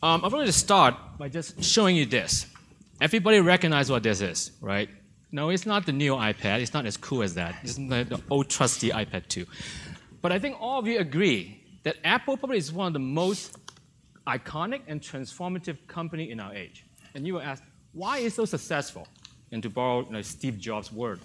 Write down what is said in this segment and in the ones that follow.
Um, I'm going to start by just showing you this. Everybody recognize what this is, right? No, it's not the new iPad. It's not as cool as that. It's the old trusty iPad 2. But I think all of you agree that Apple probably is one of the most iconic and transformative company in our age. And you will ask, why is so successful? And to borrow you know, Steve Jobs' word,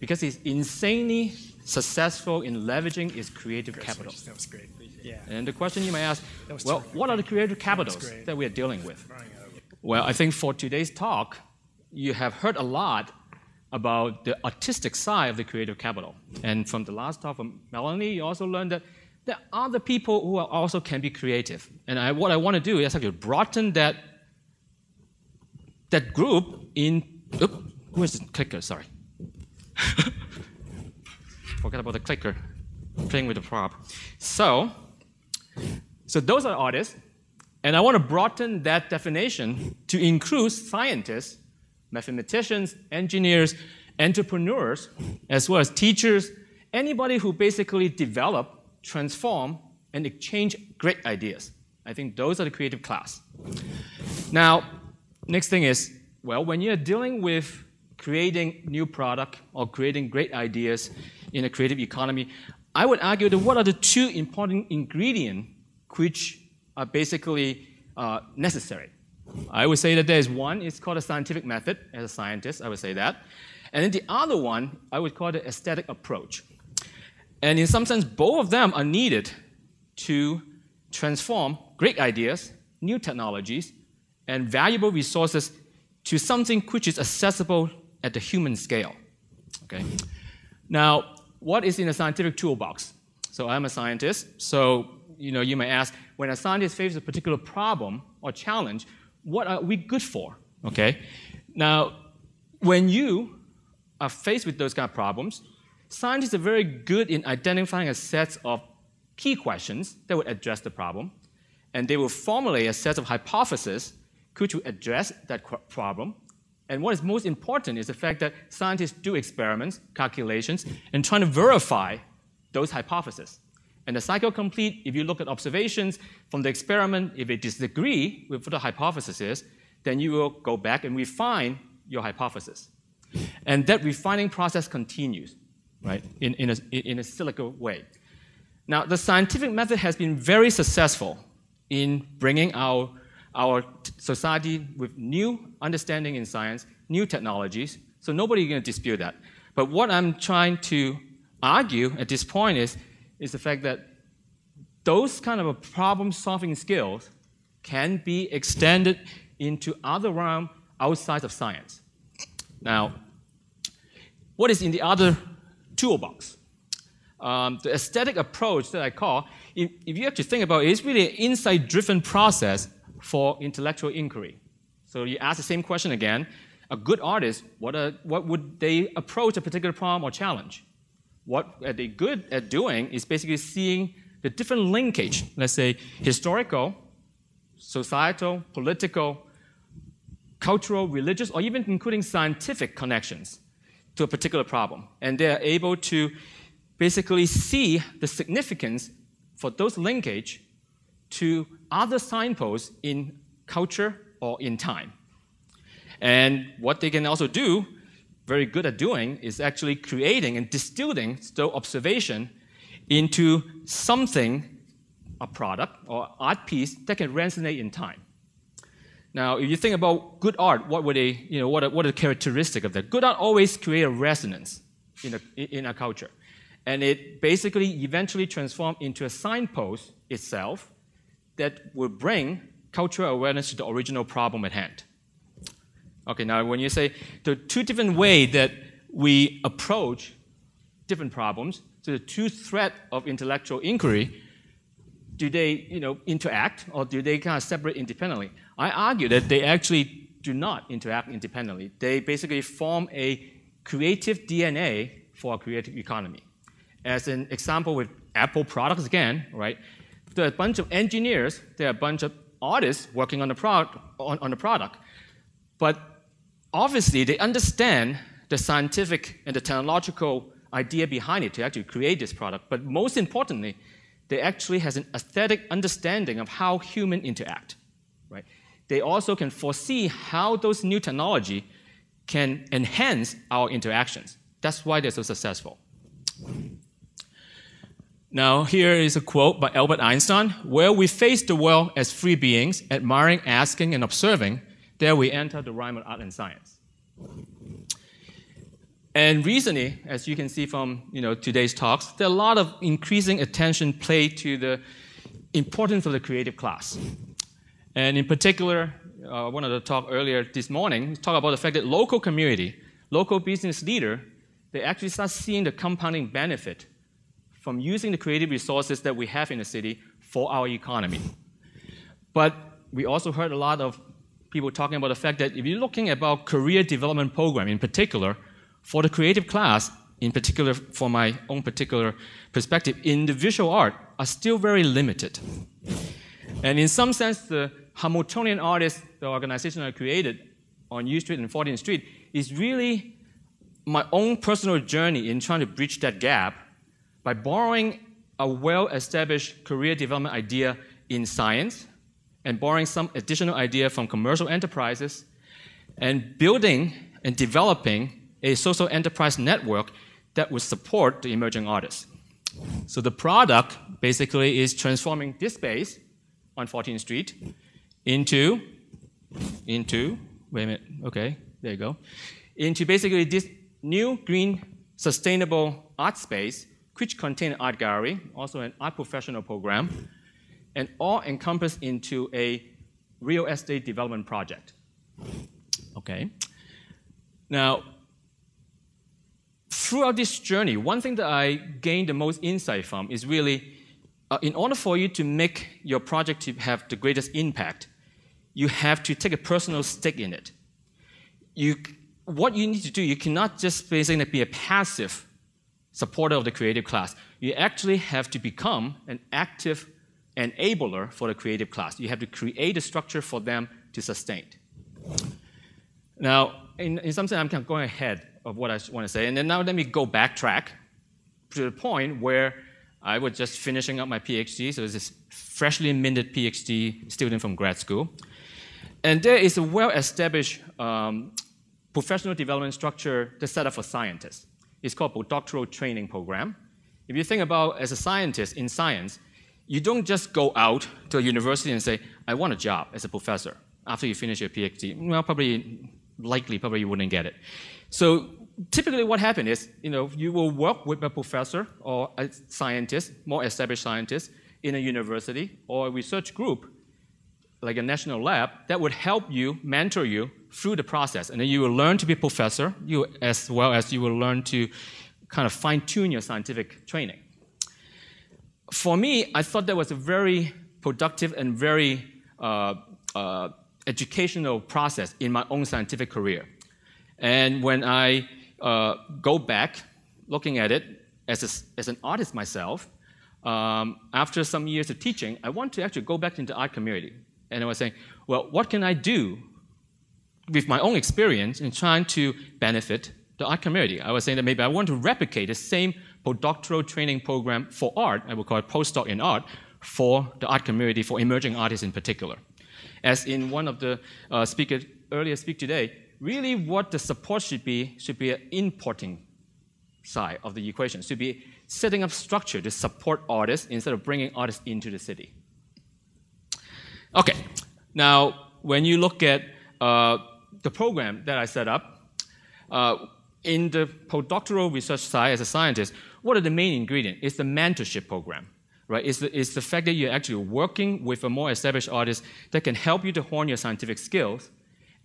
because he's insanely successful in leveraging its creative capital. That was great. Yeah. And the question you may ask, well, terrific. what are the creative capitals great. that we are dealing with? Well, I think for today's talk, you have heard a lot about the artistic side of the creative capital. And from the last talk from Melanie, you also learned that there are other people who are also can be creative. And I, what I want to do is actually broaden that, that group in. Oop, where's the clicker? Sorry. Forget about the clicker. Playing with the prop. So, so those are artists, and I want to broaden that definition to include scientists, mathematicians, engineers, entrepreneurs, as well as teachers, anybody who basically develop, transform, and exchange great ideas. I think those are the creative class. Now, next thing is, well, when you're dealing with creating new product or creating great ideas in a creative economy, I would argue that what are the two important ingredients which are basically uh, necessary? I would say that there is one, it's called a scientific method. As a scientist, I would say that. And then the other one, I would call the aesthetic approach. And in some sense, both of them are needed to transform great ideas, new technologies, and valuable resources to something which is accessible at the human scale. Okay? Now, what is in a scientific toolbox? So I'm a scientist, so you know you may ask, when a scientist faces a particular problem or challenge, what are we good for? Okay? Now, when you are faced with those kind of problems, scientists are very good in identifying a set of key questions that would address the problem, and they will formulate a set of hypotheses which will address that problem. And what is most important is the fact that scientists do experiments, calculations, and trying to verify those hypotheses. And the cycle complete, if you look at observations from the experiment, if it disagree with what the hypothesis is, then you will go back and refine your hypothesis. And that refining process continues, right, in, in, a, in a cyclical way. Now, the scientific method has been very successful in bringing our, our society with new understanding in science, new technologies, so nobody going to dispute that. But what I'm trying to argue at this point is, is the fact that those kind of problem-solving skills can be extended into other realm outside of science. Now, what is in the other toolbox? Um, the aesthetic approach that I call, if, if you actually think about it, it's really an insight-driven process for intellectual inquiry. So you ask the same question again. A good artist, what, are, what would they approach a particular problem or challenge? What they're they good at doing is basically seeing the different linkage, let's say historical, societal, political, cultural, religious, or even including scientific connections to a particular problem. And they are able to basically see the significance for those linkage to other signposts in culture or in time. And what they can also do, very good at doing, is actually creating and distilling those observation into something, a product or art piece that can resonate in time. Now, if you think about good art, what would they, you know, what are, what are the characteristics of that? Good art always create a resonance in a, in a culture. And it basically eventually transforms into a signpost itself that will bring cultural awareness to the original problem at hand. Okay, now when you say the two different ways that we approach different problems, so the two threads of intellectual inquiry, do they, you know, interact or do they kind of separate independently? I argue that they actually do not interact independently. They basically form a creative DNA for a creative economy. As an example with Apple products again, right? There are a bunch of engineers, there are a bunch of artists working on the product, on, on the product. But obviously they understand the scientific and the technological idea behind it to actually create this product. But most importantly, they actually has an aesthetic understanding of how humans interact. Right? they also can foresee how those new technology can enhance our interactions. That's why they're so successful. Now, here is a quote by Albert Einstein Where we face the world as free beings, admiring, asking, and observing, there we enter the realm of art and science. And recently, as you can see from you know, today's talks, there are a lot of increasing attention paid to the importance of the creative class. And in particular, uh, one of the talk earlier this morning talked about the fact that local community, local business leader, they actually start seeing the compounding benefit from using the creative resources that we have in the city for our economy. But we also heard a lot of people talking about the fact that if you're looking about career development program in particular, for the creative class, in particular for my own particular perspective, in the visual art are still very limited. And in some sense, the Hamiltonian artists, the organization I created on U Street and 14th Street, is really my own personal journey in trying to bridge that gap by borrowing a well established career development idea in science and borrowing some additional idea from commercial enterprises and building and developing a social enterprise network that would support the emerging artists. So the product basically is transforming this space on 14th Street into, into, wait a minute, okay, there you go, into basically this new green sustainable art space which contain art gallery, also an art professional program, and all encompassed into a real estate development project. Okay. Now, throughout this journey, one thing that I gained the most insight from is really uh, in order for you to make your project to have the greatest impact, you have to take a personal stake in it. You, what you need to do, you cannot just basically be a passive supporter of the creative class. You actually have to become an active enabler for the creative class. You have to create a structure for them to sustain. Now, in, in some sense, I'm kind of going ahead of what I want to say. And then now let me go backtrack to the point where I was just finishing up my PhD. So this freshly minted PhD student from grad school. And there is a well-established um, professional development structure that's set up for scientists. It's called postdoctoral training program. If you think about as a scientist in science, you don't just go out to a university and say, I want a job as a professor after you finish your PhD. Well, probably, likely, probably you wouldn't get it. So typically what happens is, you know, you will work with a professor or a scientist, more established scientist, in a university or a research group, like a national lab, that would help you, mentor you through the process. And then you will learn to be a professor, you, as well as you will learn to kind of fine-tune your scientific training. For me, I thought that was a very productive and very uh, uh, educational process in my own scientific career. And when I uh, go back, looking at it as, a, as an artist myself, um, after some years of teaching, I want to actually go back into the art community. And I was saying, well, what can I do with my own experience in trying to benefit the art community? I was saying that maybe I want to replicate the same postdoctoral training program for art, I would call it postdoc in art, for the art community, for emerging artists in particular. As in one of the uh, speakers earlier speak today, really what the support should be should be an importing side of the equation, should be setting up structure to support artists instead of bringing artists into the city. Okay, now when you look at uh, the program that I set up, uh, in the postdoctoral research side as a scientist, what are the main ingredients? It's the mentorship program, right? It's the, it's the fact that you're actually working with a more established artist that can help you to hone your scientific skills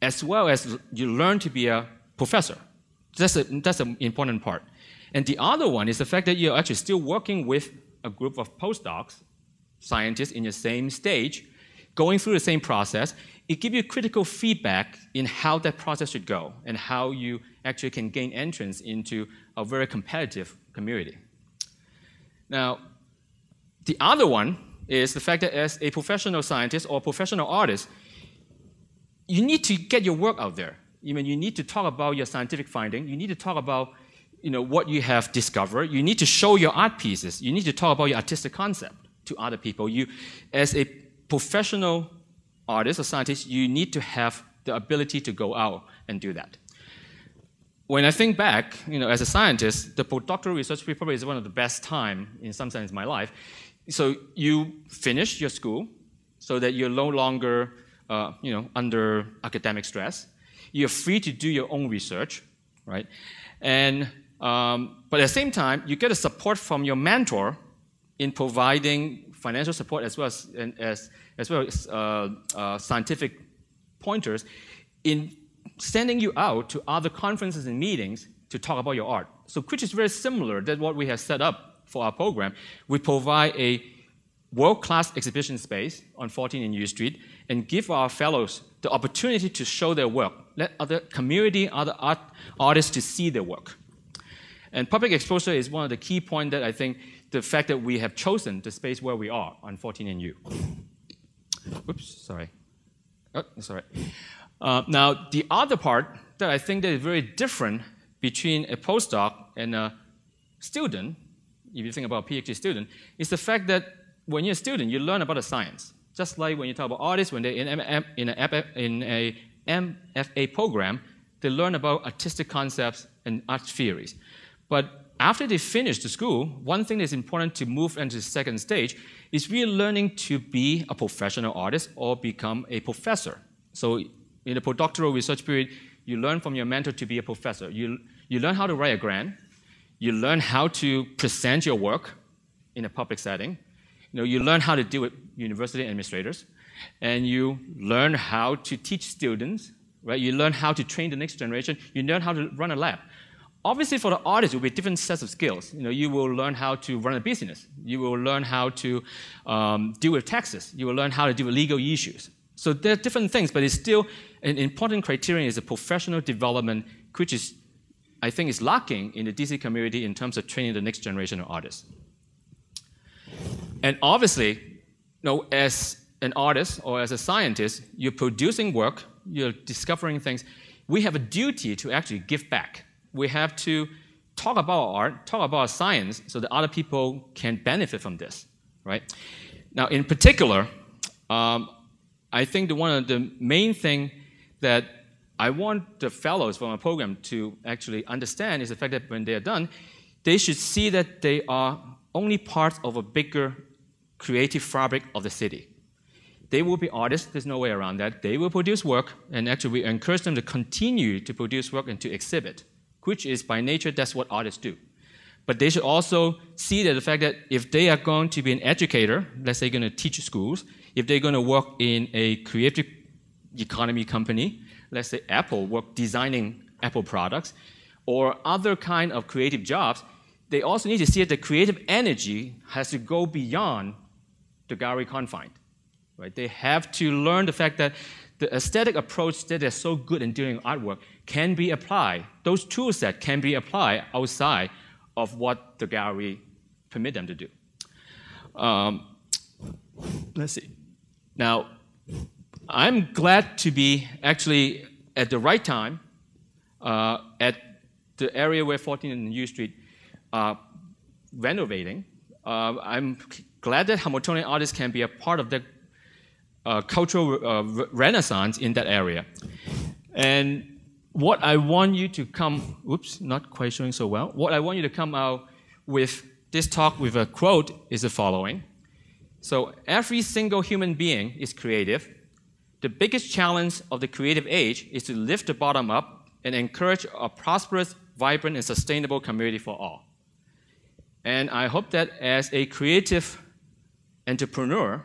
as well as you learn to be a professor. That's, a, that's an important part. And the other one is the fact that you're actually still working with a group of postdocs, scientists in the same stage, going through the same process. It gives you critical feedback in how that process should go and how you actually can gain entrance into a very competitive community. Now, the other one is the fact that as a professional scientist or professional artist, you need to get your work out there. I mean, you need to talk about your scientific finding. You need to talk about you know, what you have discovered. You need to show your art pieces. You need to talk about your artistic concept to other people. You, as a professional artist or scientist, you need to have the ability to go out and do that. When I think back, you know, as a scientist, the postdoctoral research probably is one of the best time in some sense in my life. So you finish your school so that you're no longer, uh, you know, under academic stress. You're free to do your own research, right? And um, but at the same time, you get a support from your mentor in providing financial support as well as, as, as, well as uh, uh, scientific pointers in sending you out to other conferences and meetings to talk about your art. So, which is very similar to what we have set up for our program. We provide a world-class exhibition space on 14 in U Street and give our fellows the opportunity to show their work. Let other community, other art, artists to see their work. And public exposure is one of the key points that I think the fact that we have chosen the space where we are on 14 and U. Oops, sorry. Oh, sorry. Uh, now, the other part that I think that is very different between a postdoc and a student, if you think about a PhD student, is the fact that when you're a student, you learn about the science. Just like when you talk about artists, when they're in, M- in, a, in a MFA program, they learn about artistic concepts and art theories. But after they finish the school, one thing that's important to move into the second stage is really learning to be a professional artist or become a professor. So in the postdoctoral research period, you learn from your mentor to be a professor. You, you learn how to write a grant. You learn how to present your work in a public setting. You, know, you learn how to deal with university administrators. And you learn how to teach students, right? You learn how to train the next generation. You learn how to run a lab. Obviously, for the artist, it will be different sets of skills. You know, you will learn how to run a business. You will learn how to um, deal with taxes. You will learn how to deal with legal issues. So there are different things, but it's still an important criterion is a professional development, which is, I think, is lacking in the DC community in terms of training the next generation of artists. And obviously, you know, as an artist or as a scientist, you're producing work, you're discovering things. We have a duty to actually give back we have to talk about art, talk about science, so that other people can benefit from this, right? Now, in particular, um, I think the, one of the main thing that I want the fellows from our program to actually understand is the fact that when they are done, they should see that they are only part of a bigger creative fabric of the city. They will be artists, there's no way around that. They will produce work, and actually, we encourage them to continue to produce work and to exhibit which is by nature, that's what artists do. But they should also see that the fact that if they are going to be an educator, let's say going to teach schools, if they're going to work in a creative economy company, let's say Apple work designing Apple products, or other kind of creative jobs, they also need to see that the creative energy has to go beyond the gallery confine. Right? They have to learn the fact that the aesthetic approach that is so good in doing artwork can be applied. Those tool sets can be applied outside of what the gallery permit them to do. Um, let's see. Now, I'm glad to be actually at the right time uh, at the area where 14 and U Street are renovating. Uh, I'm glad that Hamiltonian artists can be a part of that uh, cultural uh, renaissance in that area. And what I want you to come, oops, not quite showing so well. What I want you to come out with this talk with a quote is the following. So, every single human being is creative. The biggest challenge of the creative age is to lift the bottom up and encourage a prosperous, vibrant, and sustainable community for all. And I hope that as a creative entrepreneur,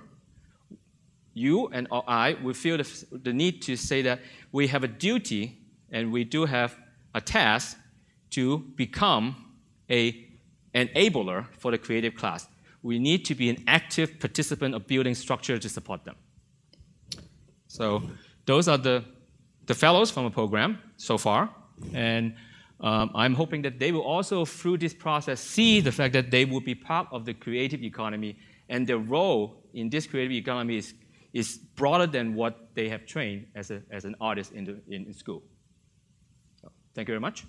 you and I will feel the, the need to say that we have a duty and we do have a task to become a enabler for the creative class. We need to be an active participant of building structure to support them. So those are the, the fellows from the program so far. And um, I'm hoping that they will also, through this process, see the fact that they will be part of the creative economy and their role in this creative economy is is broader than what they have trained as, a, as an artist in, the, in, school. So, thank you very much.